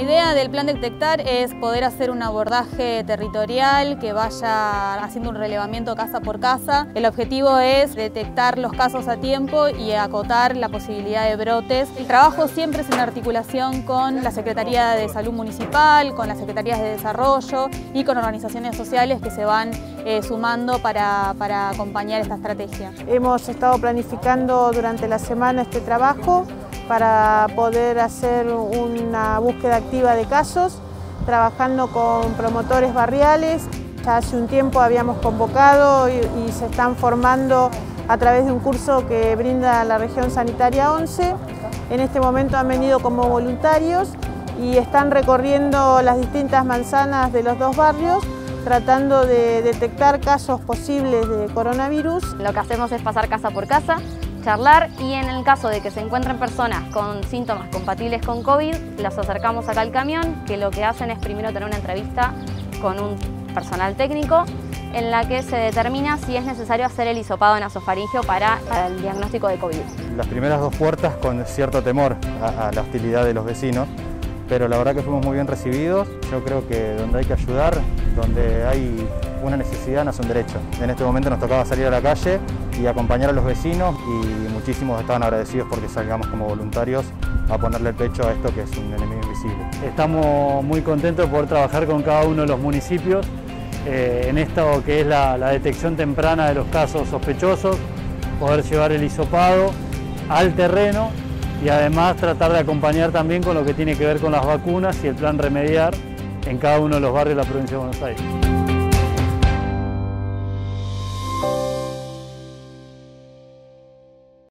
idea del plan Detectar es poder hacer un abordaje territorial que vaya haciendo un relevamiento casa por casa. El objetivo es detectar los casos a tiempo y acotar la posibilidad de brotes. El trabajo siempre es en articulación con la Secretaría de Salud Municipal, con las Secretarías de Desarrollo y con organizaciones sociales que se van eh, sumando para acompañar esta estrategia. Hemos estado planificando durante la semana este trabajo para poder hacer una búsqueda activa de casos, trabajando con promotores barriales. Ya hace un tiempo habíamos convocado y, se están formando a través de un curso que brinda la región sanitaria 11. En este momento han venido como voluntarios y están recorriendo las distintas manzanas de los dos barrios tratando de detectar casos posibles de coronavirus. Lo que hacemos es pasar casa por casa, charlar y en el caso de que se encuentren personas con síntomas compatibles con COVID, las acercamos acá al camión, que lo que hacen es primero tener una entrevista con un personal técnico en la que se determina si es necesario hacer el hisopado nasofaringeo para, para el diagnóstico de COVID. Las primeras dos puertas con cierto temor a, a la hostilidad de los vecinos, pero la verdad que fuimos muy bien recibidos. Yo creo que donde hay que ayudar, donde hay una necesidad no es un derecho. En este momento nos tocaba salir a la calle y acompañar a los vecinos y muchísimos estaban agradecidos porque salgamos como voluntarios a ponerle el pecho a esto que es un enemigo invisible. Estamos muy contentos de poder trabajar con cada uno de los municipios eh, en esto que es la, la detección temprana de los casos sospechosos, poder llevar el hisopado al terreno y además tratar de acompañar también con lo que tiene que ver con las vacunas y el plan remediar en cada uno de los barrios de la provincia de Buenos Aires.